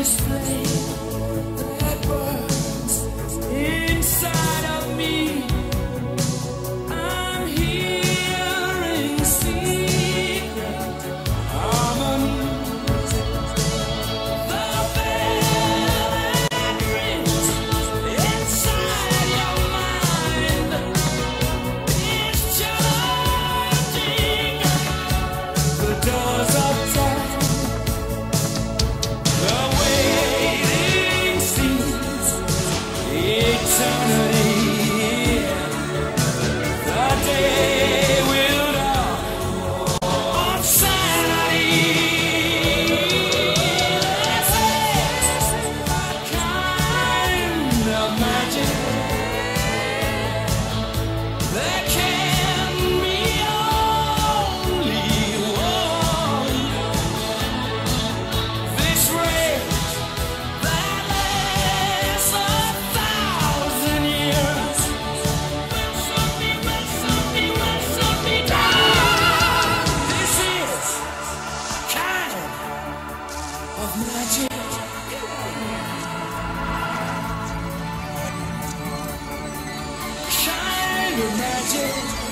This flame magic. Kind of magic.